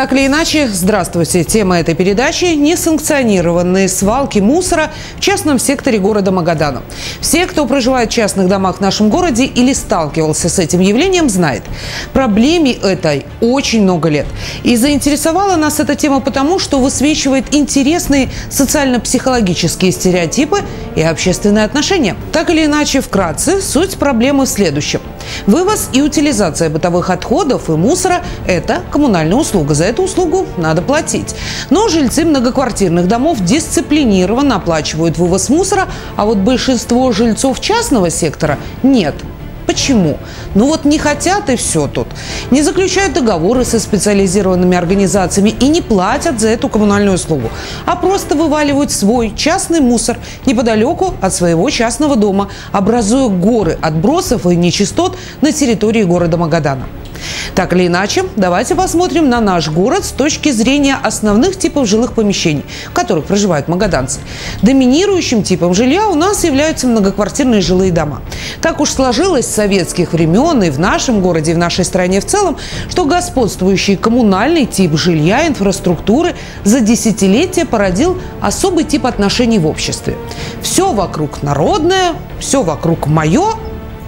Так или иначе, здравствуйте. Тема этой передачи – несанкционированные свалки мусора в частном секторе города Магадана. Все, кто проживает в частных домах в нашем городе или сталкивался с этим явлением, знает. Проблеме этой очень много лет. И заинтересовала нас эта тема потому, что высвечивает интересные социально-психологические стереотипы и общественные отношения. Так или иначе, вкратце, суть проблемы в следующем. Вывоз и утилизация бытовых отходов и мусора – это коммунальная услуга. За эту услугу надо платить. Но жильцы многоквартирных домов дисциплинированно оплачивают вывоз мусора, а вот большинство жильцов частного сектора – нет. Почему? Ну вот не хотят и все тут. Не заключают договоры со специализированными организациями и не платят за эту коммунальную услугу, а просто вываливают свой частный мусор неподалеку от своего частного дома, образуя горы отбросов и нечистот на территории города Магадана. Так или иначе, давайте посмотрим на наш город с точки зрения основных типов жилых помещений, в которых проживают магаданцы. Доминирующим типом жилья у нас являются многоквартирные жилые дома. Так уж сложилось с советских времен и в нашем городе, и в нашей стране в целом, что господствующий коммунальный тип жилья, инфраструктуры за десятилетия породил особый тип отношений в обществе. Все вокруг народное, все вокруг мое,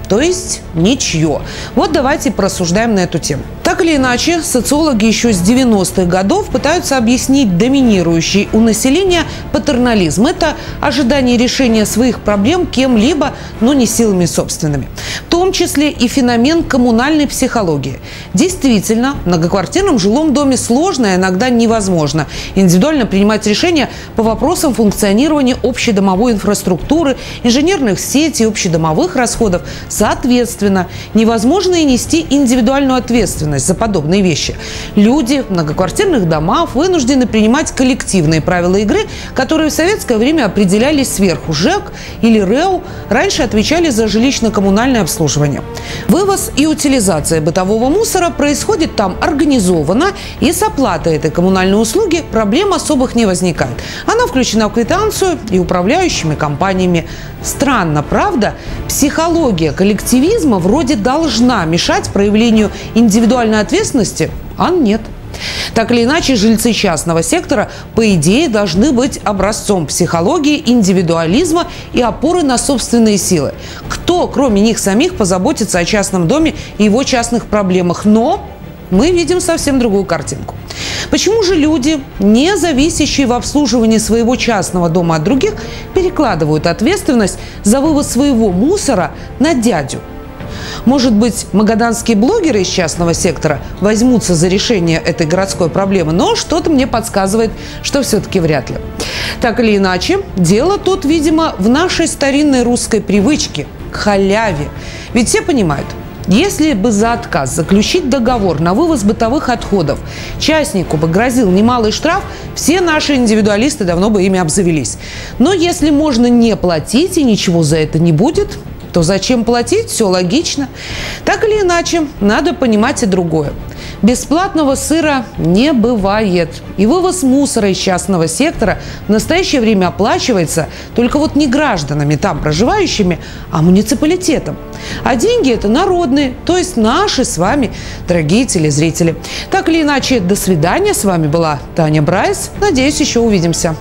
то есть ничье. Вот давайте просуждаем на эту тему. Или иначе, социологи еще с 90-х годов пытаются объяснить доминирующий у населения патернализм. Это ожидание решения своих проблем кем-либо, но не силами собственными. В том числе и феномен коммунальной психологии. Действительно, в многоквартирном жилом доме сложно и иногда невозможно индивидуально принимать решения по вопросам функционирования общедомовой инфраструктуры, инженерных сетей, общедомовых расходов. Соответственно, невозможно и нести индивидуальную ответственность за подобные вещи. Люди многоквартирных домах вынуждены принимать коллективные правила игры, которые в советское время определялись сверху. ЖЭК или РЭУ раньше отвечали за жилищно-коммунальное обслуживание. Вывоз и утилизация бытового мусора происходит там организованно, и с оплатой этой коммунальной услуги проблем особых не возникает. Она включена в квитанцию и управляющими компаниями. Странно, правда? Психология коллективизма вроде должна мешать проявлению индивидуальной ответственности, а нет. Так или иначе, жильцы частного сектора, по идее, должны быть образцом психологии, индивидуализма и опоры на собственные силы. Кто, кроме них самих, позаботится о частном доме и его частных проблемах? Но мы видим совсем другую картинку. Почему же люди, не зависящие в обслуживании своего частного дома от других, перекладывают ответственность за вывоз своего мусора на дядю? Может быть, магаданские блогеры из частного сектора возьмутся за решение этой городской проблемы, но что-то мне подсказывает, что все-таки вряд ли. Так или иначе, дело тут, видимо, в нашей старинной русской привычке – к халяве. Ведь все понимают – если бы за отказ заключить договор на вывоз бытовых отходов частнику бы грозил немалый штраф, все наши индивидуалисты давно бы ими обзавелись. Но если можно не платить и ничего за это не будет, то зачем платить? Все логично. Так или иначе, надо понимать и другое. Бесплатного сыра не бывает. И вывоз мусора из частного сектора в настоящее время оплачивается только вот не гражданами там проживающими, а муниципалитетом. А деньги это народные, то есть наши с вами, дорогие телезрители. Так или иначе, до свидания. С вами была Таня Брайс. Надеюсь, еще увидимся.